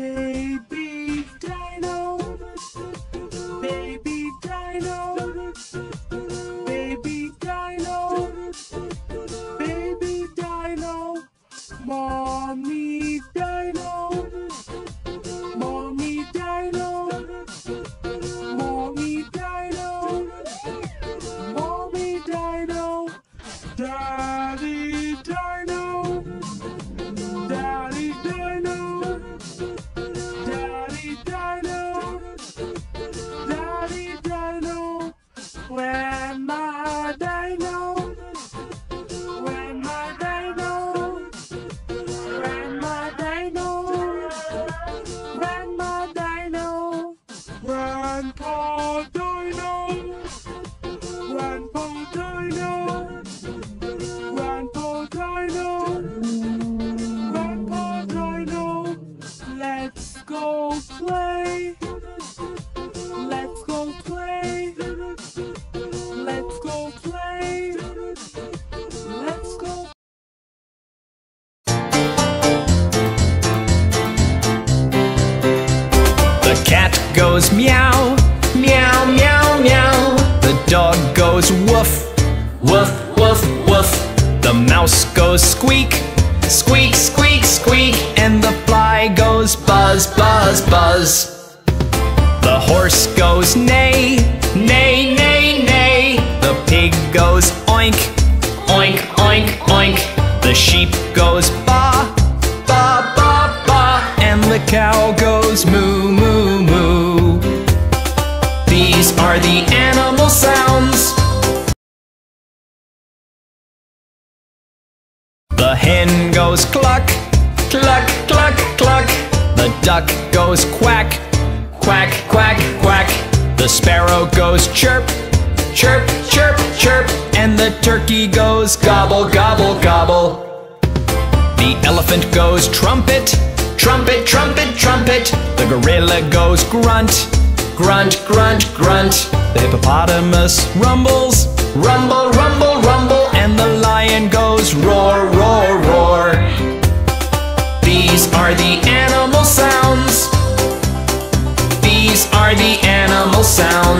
Baby Dino, Grandpa Dino. Let's go play. Let's go play. Let's go play. Let's go. The cat goes meow, meow, meow, meow. The dog goes woof, woof. The mouse goes squeak, squeak, squeak, squeak. And the fly goes buzz, buzz, buzz. The horse goes neigh, neigh, neigh, neigh. The pig goes oink, oink, oink, oink. The sheep goes ba, ba, ba, ba. And the cow goes moo, moo, moo. These are the animal sounds. The hen goes cluck, cluck, cluck, cluck. The duck goes quack, quack, quack, quack. The sparrow goes chirp, chirp, chirp, chirp. And the turkey goes gobble, gobble, gobble. The elephant goes trumpet, trumpet, trumpet, trumpet. The gorilla goes grunt, grunt, grunt, grunt. The hippopotamus rumbles, rumble, rumble. Animal sounds. These are the animal sounds.